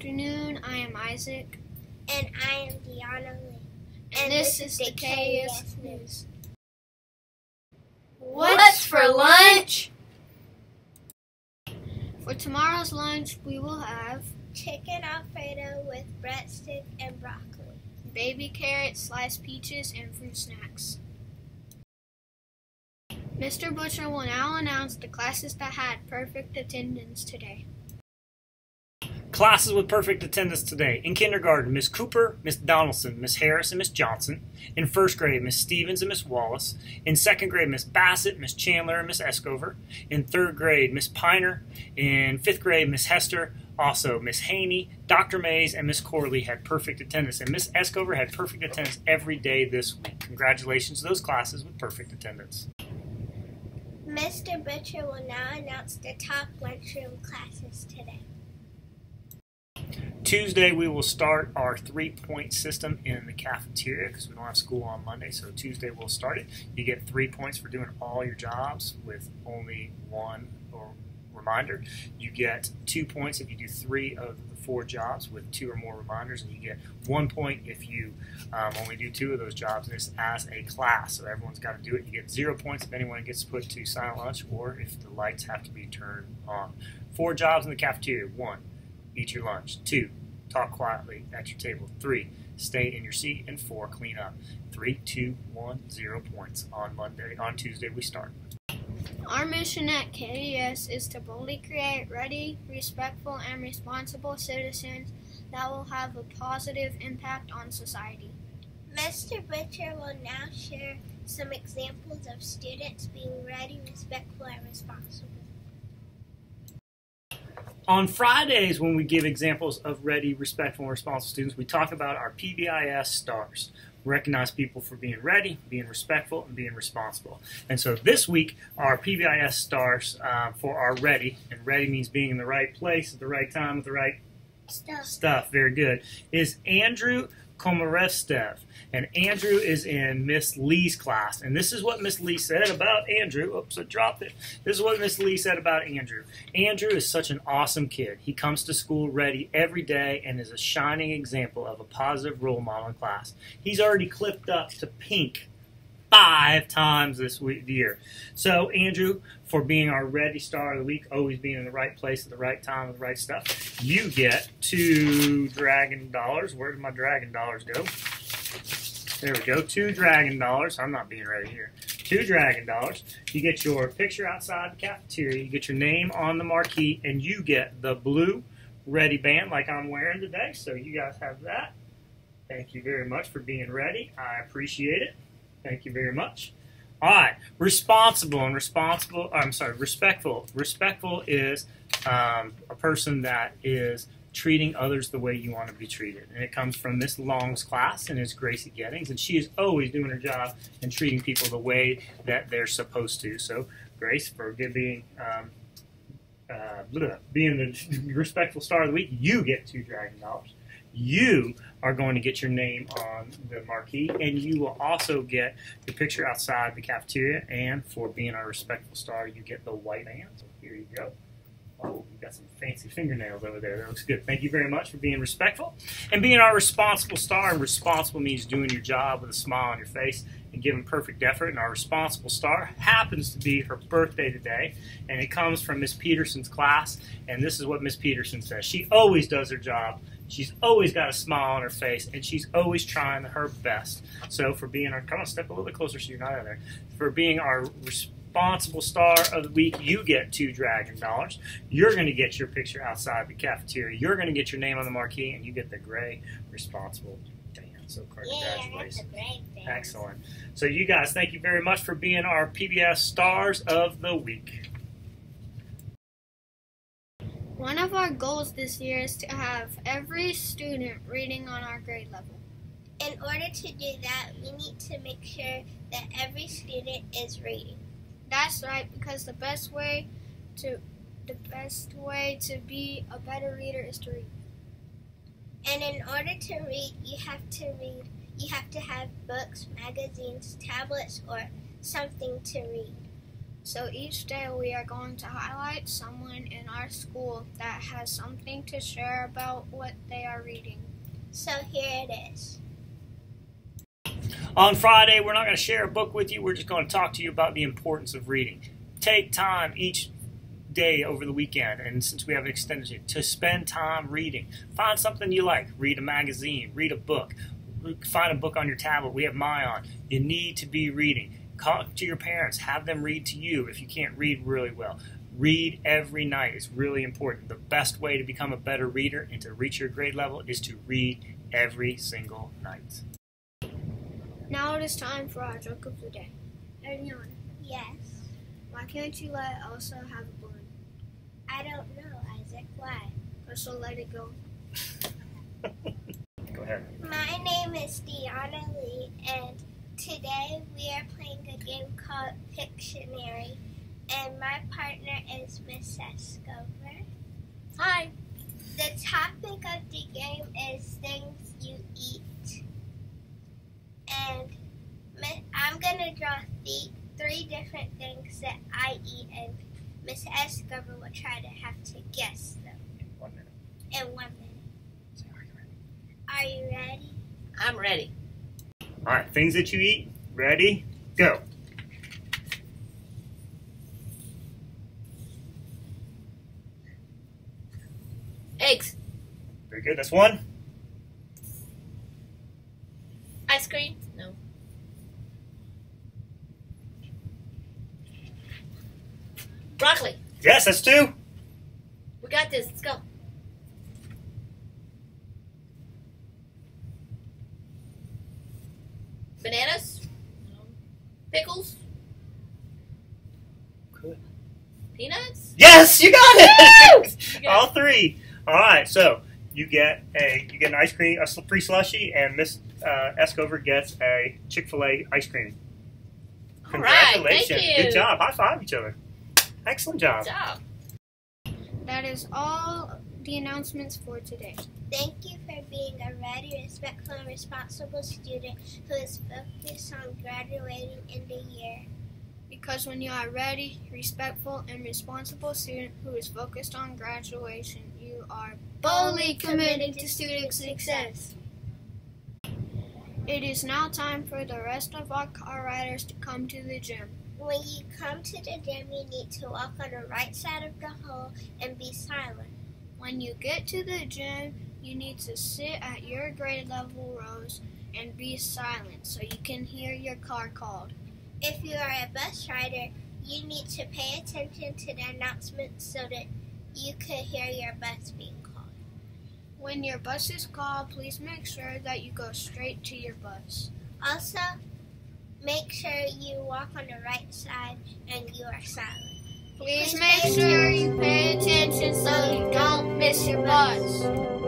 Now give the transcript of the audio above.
afternoon. I am Isaac. And I am Deanna Lee. And, this, is the KS News. What's for lunch? For tomorrow's lunch, we will have Chicken Alfredo with breadstick and broccoli. baby carrots, sliced peaches, and fruit snacks. Mr. Butcher will now announce the classes that had perfect attendance today. Classes with perfect attendance today. In kindergarten, Miss Cooper, Miss Donaldson, Miss Harris, and Miss Johnson. In first grade, Miss Stevens and Miss Wallace. In second grade, Miss Bassett, Miss Chandler, and Miss Escover. In third grade, Miss Piner. In fifth grade, Miss Hester. Also, Miss Haney, Dr. Mays, and Miss Corley had perfect attendance, and Miss Escover had perfect attendance every day this week. Congratulations to those classes with perfect attendance. Mr. Butcher will now announce the top lunchroom classes today. Tuesday, we will start our three point system in the cafeteria because we don't have school on Monday. So, Tuesday, we'll start it. You get three points for doing all your jobs with only one or reminder. You get two points if you do three of the four jobs with two or more reminders, and you get one point if you um, only do two of those jobs. And it's as a class, so everyone's got to do it. You get zero points if anyone gets put to silent lunch or if the lights have to be turned on. Four jobs in the cafeteria. One, eat your lunch. Two, talk quietly at your table. Three, stay in your seat. And four, clean up. Three, two, one, zero points on Monday. On Tuesday, we start. Our mission at KES is to boldly create ready, respectful, and responsible citizens that will have a positive impact on society. Mr. Butcher will now share some examples of students being ready, respectful, and responsible. On Fridays, when we give examples of ready, respectful, and responsible students, we talk about our PBIS stars. We recognize people for being ready, being respectful, and being responsible. And so this week, our PBIS stars uh, for our ready, and ready means being in the right place at the right time with the right Stuff. stuff, very good, is Andrew Komarevstev. And Andrew is in Miss Lee's class. And this is what Miss Lee said about Andrew. Oops, I dropped it. This is what Miss Lee said about Andrew. Andrew is such an awesome kid. He comes to school ready every day and is a shining example of a positive role model in class. He's already clipped up to pink five times this week, year. So, Andrew, for being our ready star of the week, always being in the right place at the right time with the right stuff, you get two dragon dollars. Where did my dragon dollars go? There we go. Two dragon dollars. I'm not being ready here. Two dragon dollars. You get your picture outside the cafeteria. You get your name on the marquee, and you get the blue ready band like I'm wearing today. So you guys have that. Thank you very much for being ready. I appreciate it. Thank you very much. All right, responsible and responsible. I'm sorry, respectful. Respectful is um, a person that is treating others the way you want to be treated, and it comes from Miss Long's class and is Gracie Gettings, and she is always doing her job and treating people the way that they're supposed to. So, Grace, for being um, uh, being the respectful star of the week, you get two dragon dollars. You are going to get your name on the marquee, and you will also get the picture outside the cafeteria. And for being our respectful star, you get the white band. So here you go. Oh, you got some fancy fingernails over there. That looks good. Thank you very much for being respectful and being our responsible star. And responsible means doing your job with a smile on your face and giving perfect effort. And our responsible star happens to be her birthday today, and it comes from Miss Peterson's class. And this is what Miss Peterson says. She always does her job. She's always got a smile on her face, and she's always trying her best. So for being our, come on, step a little bit closer so you're not out there. For being our responsible star of the week, you get two dragon dollars. You're going to get your picture outside the cafeteria. You're going to get your name on the marquee, and you get the gray responsible. So congratulations. Yeah, that's a great thing. Excellent. So you guys, thank you very much for being our PBIS stars of the week. Of our goals this year is to have every student reading on our grade level. In order to do that, we need to make sure that every student is reading. That's right, because the best way to the best way to be a better reader is to read. And in order to read, you have to read. You have to have books, magazines, tablets, or something to read. So each day we are going to highlight someone in our school that has something to share about what they are reading. So here it is. On Friday, we're not going to share a book with you. We're just going to talk to you about the importance of reading. Take time each day over the weekend, and since we have an extended day, to spend time reading. Find something you like. Read a magazine. Read a book. Find a book on your tablet. We have myON. You need to be reading. Talk to your parents. Have them read to you if you can't read really well. Read every night is really important. The best way to become a better reader and to reach your grade level is to read every single night. Now it is time for our joke of the day. Ariana, Yes. why can't you let Elsa have a balloon? I don't know, Isaac. Why? Because she'll let it go. Go ahead. My name is Deanna Lee, and today we are playing a game called Pictionary, and my partner is Miss Escobar. Hi. The topic of the game is things you eat. And I'm going to draw the three different things that I eat, and Miss Escobar will try to have to guess them One minute. in one minute. Are you ready? I'm ready. All right, things that you eat. Ready? Go. Eggs, Very good. That's one. ice cream. No. Broccoli. Yes, that's two. We got this. Let's go. Bananas. Pickles. Good. Peanuts. Yes, you got it. You got All three. All right, so you get a you get an ice cream, a free slushy, and Miss uh, Escover gets a Chick Fil A ice cream. All right. Congratulations! Thank you. Good job. High five each other. Excellent job. Good job. That is all the announcements for today. Thank you for being a ready, respectful, and responsible student who is focused on graduating in the year. Because when you are ready, respectful, and responsible student who is focused on graduation, you are boldly committed to student success. It is now time for the rest of our car riders to come to the gym. When you come to the gym, you need to walk on the right side of the hall and be silent. When you get to the gym, you need to sit at your grade level rows and be silent so you can hear your car called. If you are a bus rider, you need to pay attention to the announcements so that you can hear your bus being called. When your bus is called, please make sure that you go straight to your bus. Also, make sure you walk on the right side and you are silent. Please make sure you pay attention so you don't miss your bus.